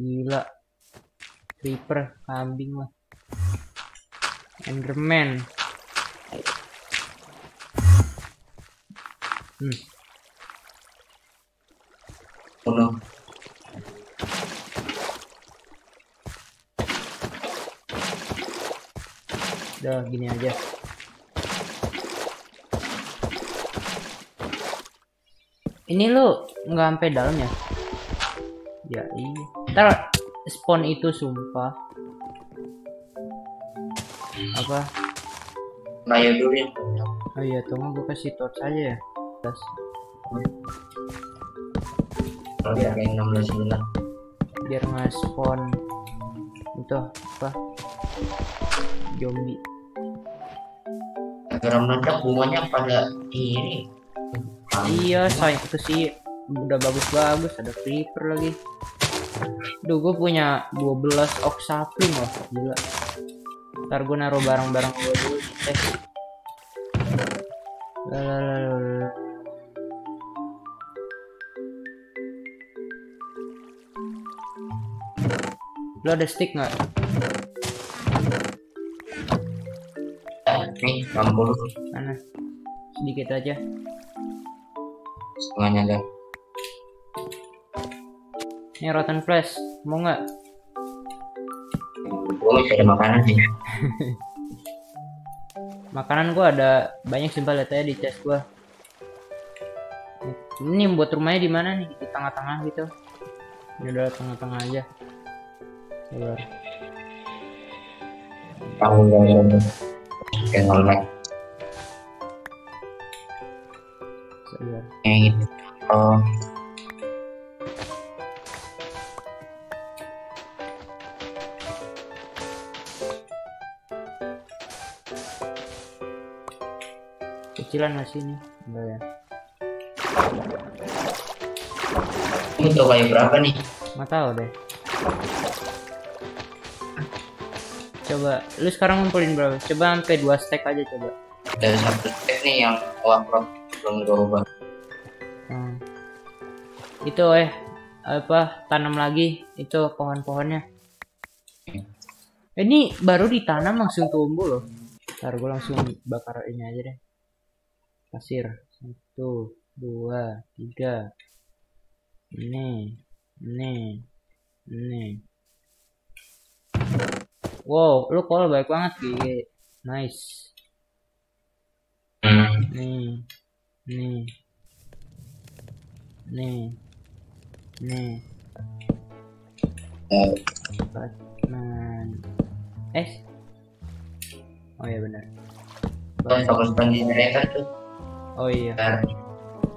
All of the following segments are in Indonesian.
Gila. Creeper, kambing lah. Enderman. Hmm, Bunuh. udah gini aja. Ini lu nggak sampai dalam ya? Ya iya. Ntar spawn itu sumpah. Apa? Naya dulu yang. Oh iya, tunggu gue kasih torch aja ya. Terus Kalau dia kayak 16 bulan. biar nggak spawn itu apa? Zombie. Agar meledak bunganya pada ini. Iya, sayang itu sih udah bagus-bagus ada creeper lagi. Duh, gue punya 12 oak sapling loh, gila. Ntar gue naruh barang-barang gue dulu. Eh. Lo ada stick nggak? Nih, 60 Mana? Sedikit aja. setengahnya ada. Ini rotten flesh, mau nggak? Masih ada makanan sih. Makanan gua ada banyak simpel lihat aja di chest gua. Ini buat rumahnya di mana nih? Di tengah-tengah gitu. Ini udah tengah-tengah aja. Tahu nggak ada. Kayak nolak. Sabar. Kayak gitu. Oh, Kecilan masih nih. Enggak ya. ini kayak berapa nih? Nggak tahu deh. Coba, lu sekarang ngumpulin berapa? Coba sampai dua stack aja coba. Dari satu step nih yang awal pro belum gue ubah. Hmm. Itu eh apa tanam lagi itu pohon-pohonnya. Ini baru ditanam langsung tumbuh loh. Ntar gue langsung bakar ini aja deh. Pasir. Satu, dua, tiga. Ini, ini, ini. Wow, lu call baik banget Ki. Nice. Nih, nih, nih, nih. Eh, Batman. Eh. Oh iya benar. Terus cobblestone generator tuh. Oh iya. Dan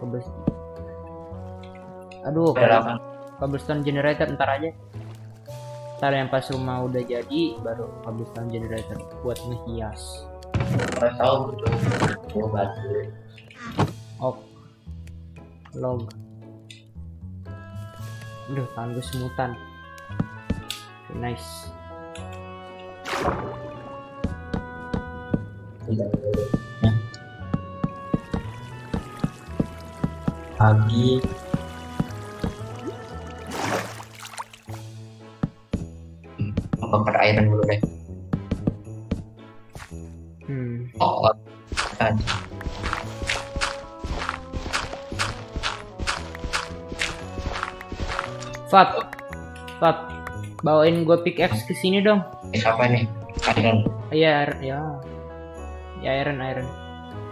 Cobblestone. Aduh, cobblestone generator ntar aja. Ntar yang pas rumah udah jadi baru cobblestone generator buat ngehias. Kalau tahu gitu. Gue batu. Ok. Log. Aduh, tangan gue semutan. Nice. Tidak Pagi. Hmm, mau bakar iron dulu deh. Hmm. Oh, oh. kan. Fat. Fat. Bawain gue pickaxe ke sini dong. Eh, siapa nih? Iron. Iya, iron- ya. Ya iron iron.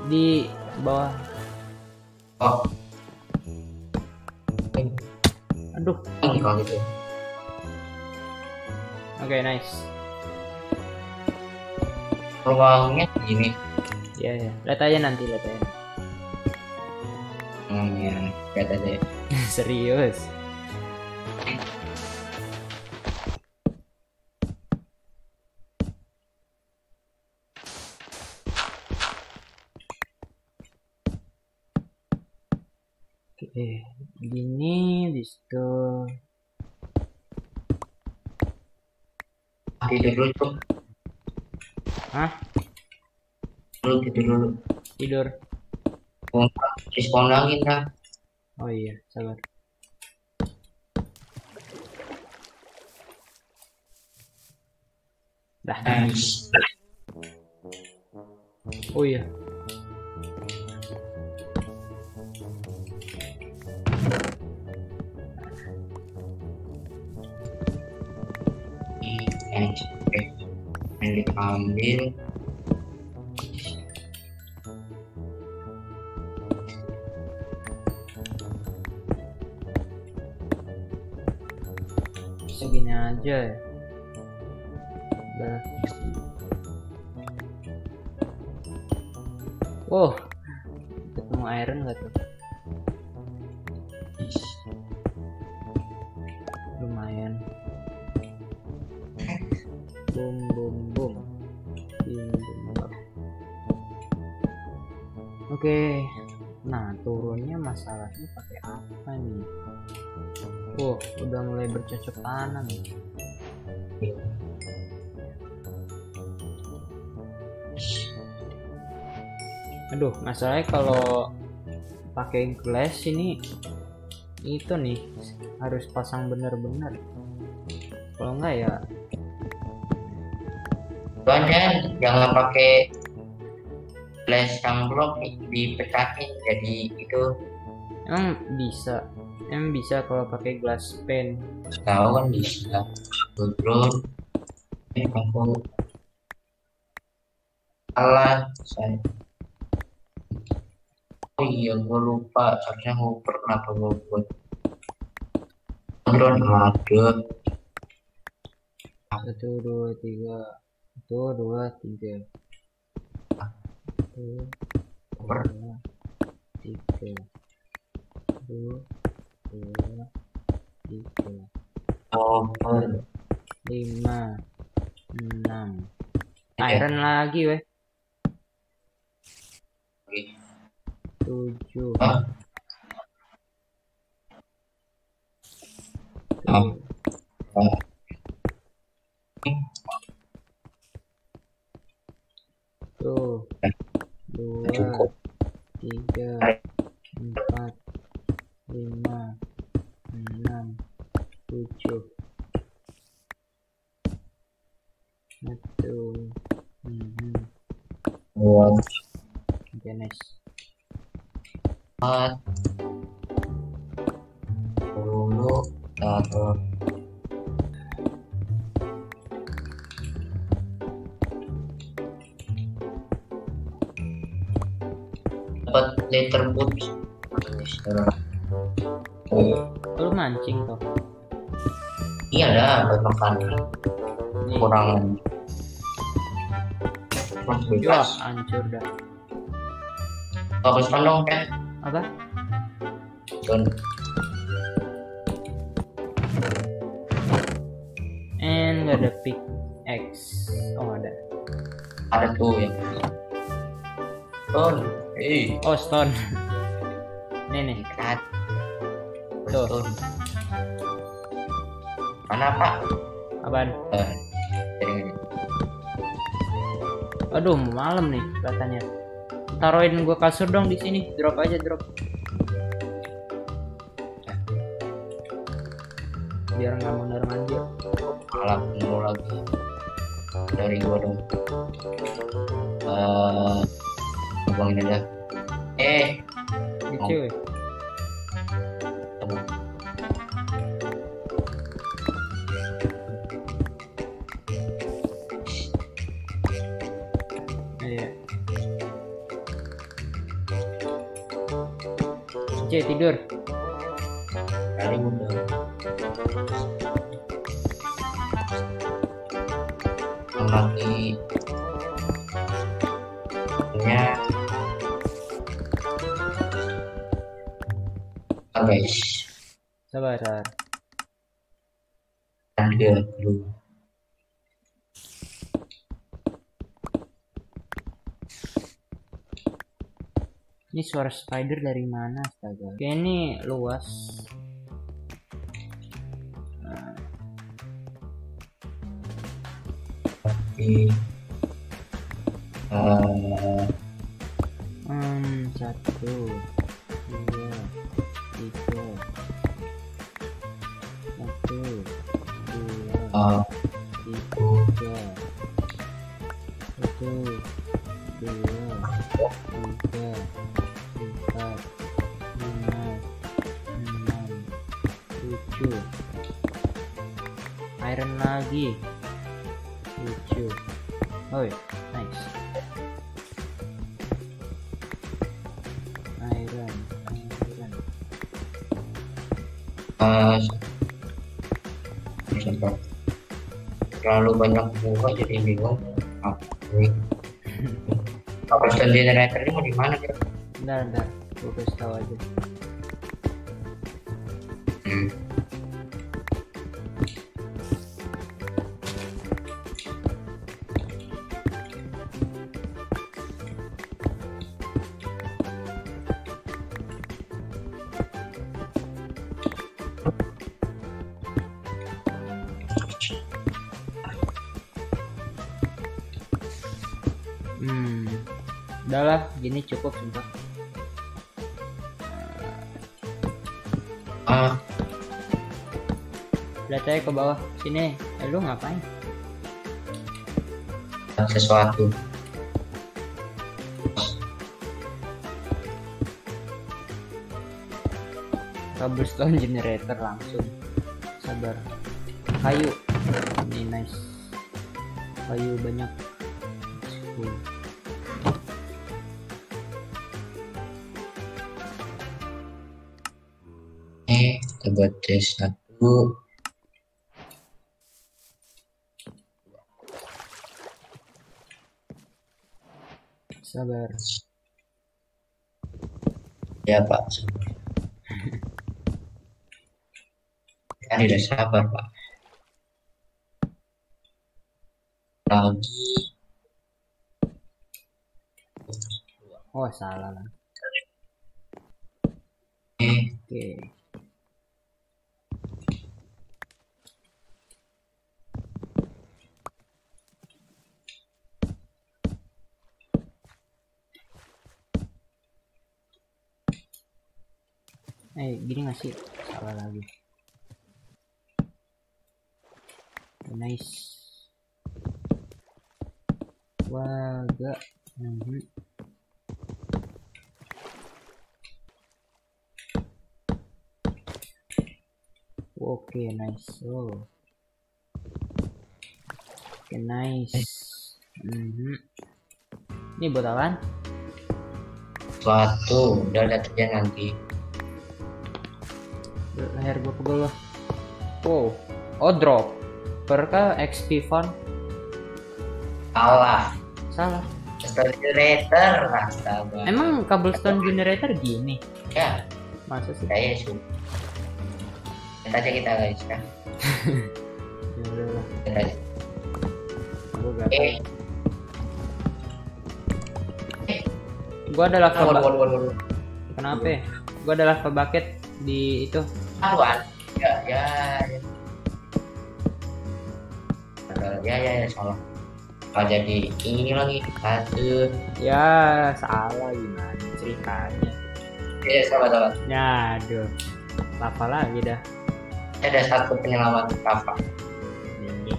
Di bawah. Oh, Aduh. kalau gitu. Oke, nice. Ruangnya gini. Ya ya. Lihat aja nanti, lihat aja. Hmm, ya. Lihat aja. Serius. Oke, gini di situ. tidur dulu tuh Hah? Lu tidur dulu. Tidur. Di spawn lagi nah. Oh iya, sabar. Dah, dah Oh iya, Ini diambil. segini aja ya. Udah. Wow. Ketemu iron gak tuh? Lumayan. Boom boom boom oke nah turunnya masalahnya pakai apa nih Oh, udah mulai bercocok tanam. Aduh, masalahnya kalau pakai glass ini itu nih harus pasang bener-bener. Kalau enggak ya Soalnya jangan pakai flash yang blok dipecahin jadi itu emang bisa. Emang bisa kalau pakai glass pen. tahu kan bisa eh aku salah saya oh iya gue lupa seharusnya gue pernah gue buat drone ada Satu, dua, tiga. Satu, dua, tiga. Dua, tiga. Dua, tiga. over lima enam iron lagi weh tujuh Ah. Ah. tuh, oke nice empat sepuluh taruh dapat liter oh lu mancing toh iya dah buat makan. Nih kurang kurang wah bebas. hancur dah. Bagus kan dong kan apa? Don and gak ada pick X. Oh ada. Ada tuh yang Don eh oh stone. Nih nih ikat Tuh. Don mana pak apaan? Eh aduh malam nih katanya. Taruhin gua kasur dong di sini. Drop aja drop. Biar nggak mondar mandir. Malah penuh lagi. Dari gua dong. Eh buangin aja. Eh lucu ya Tidur. Kali Yang lagi nya guys sabar sabar. Dulu ini suara spider dari mana astaga? Oke, ini luas. Tapi eh hmm satu dua tiga satu dua eh, tiga satu dua tiga iron lagi. Tujuh oh ya nice. Iron iron Eh, sebentar. terlalu banyak buah jadi bingung. Apa ini. Cobblestone generator ini mau di mana ya bentar bentar. Gue kasih tahu aja. Hmm udahlah gini cukup sumpah. Ah. Lihat aja ke bawah. Sini. Eh, lu ngapain? Sesuatu. Cobblestone generator langsung. Sabar. Kayu. Ini nice. Kayu banyak kita buat tes satu. Sabar. Ya pak kan tidak sabar pak. Lagi. Oh salah lah. Oke eh gini gak sih salah lagi nice wah gak Mhm. Oke, nice. Oh. Oke, nice. Mhm. Ini buat apaan? suatu udah aja nanti Leher gua ke bawah. Oh, oh drop. Perka XP font salah salah. generator astaga Emang cobblestone generator gini? ya Masa sih? saya sih lihat aja kita guys ya Ya lah, lihat aja gua gak eh Gua ada lava waduh bucket. waduh waduh waduh Kenapa? ya? Gua ada lava bucket di itu. Aduan. ya ya ya ya ya, ya salah kalau jadi ini lagi satu Ya, salah gimana ceritanya. ya sahabat sahabat Ya, aduh. Lava lagi dah. ada satu penyelamat kapal Ini.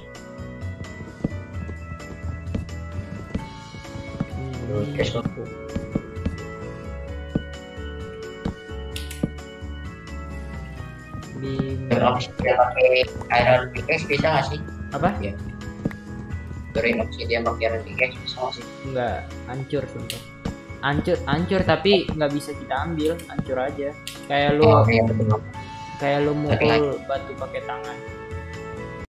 Oke, so- Di berobsidian pakai iron pickaxe bisa nggak sih apa? beri obsidian pakai iron pickaxe bisa nggak sih Enggak, hancur sumpah. Hancur, hancur tapi nggak bisa kita ambil, hancur aja. Kayak lu oh iya kayak lu mukul batu pakai tangan.